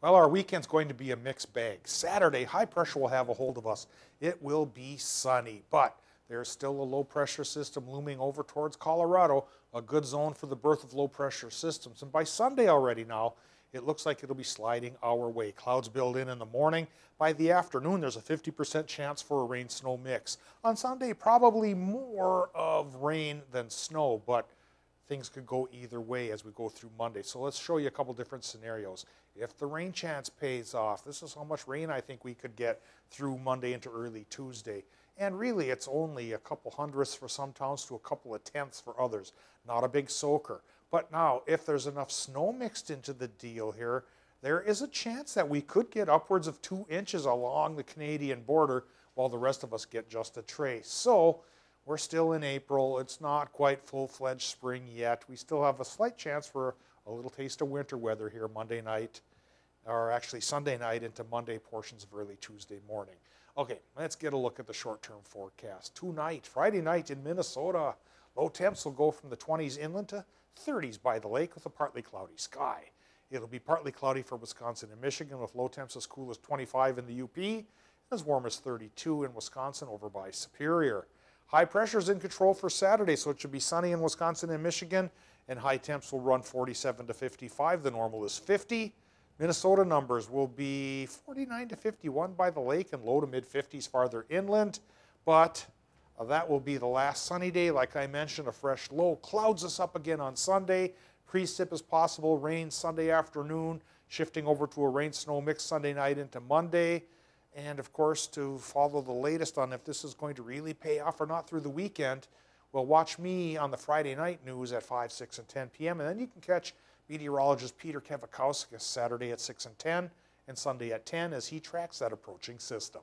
Well, our weekend's going to be a mixed bag. Saturday, high pressure will have a hold of us. It will be sunny, but there's still a low pressure system looming over towards Colorado, a good zone for the birth of low pressure systems. And by Sunday already now, it looks like it'll be sliding our way. Clouds build in in the morning. By the afternoon, there's a 50% chance for a rain snow mix. On Sunday, probably more of rain than snow, but things could go either way as we go through Monday. So let's show you a couple different scenarios. If the rain chance pays off, this is how much rain I think we could get through Monday into early Tuesday. And really, it's only a couple hundredths for some towns to a couple of tenths for others. Not a big soaker. But now, if there's enough snow mixed into the deal here, there is a chance that we could get upwards of two inches along the Canadian border while the rest of us get just a trace. So we're still in April. It's not quite full-fledged spring yet. We still have a slight chance for a little taste of winter weather here Monday night, or actually Sunday night into Monday portions of early Tuesday morning. Okay, let's get a look at the short-term forecast. Tonight, Friday night in Minnesota, low temps will go from the 20s inland to 30s by the lake with a partly cloudy sky. It'll be partly cloudy for Wisconsin and Michigan with low temps as cool as 25 in the UP and as warm as 32 in Wisconsin over by Superior. High pressure is in control for Saturday, so it should be sunny in Wisconsin and Michigan, and high temps will run 47 to 55. The normal is 50. Minnesota numbers will be 49 to 51 by the lake and low to mid 50s farther inland. But uh, that will be the last sunny day. Like I mentioned, a fresh low clouds us up again on Sunday. Precip is possible, rain Sunday afternoon, shifting over to a rain snow mix Sunday night into Monday. And of course, to follow the latest on if this is going to really pay off or not through the weekend, well, watch me on the Friday night news at 5, 6, and 10 p.m. And then you can catch meteorologist Peter Kevakauskas Saturday at 6 and 10 and Sunday at 10 as he tracks that approaching system.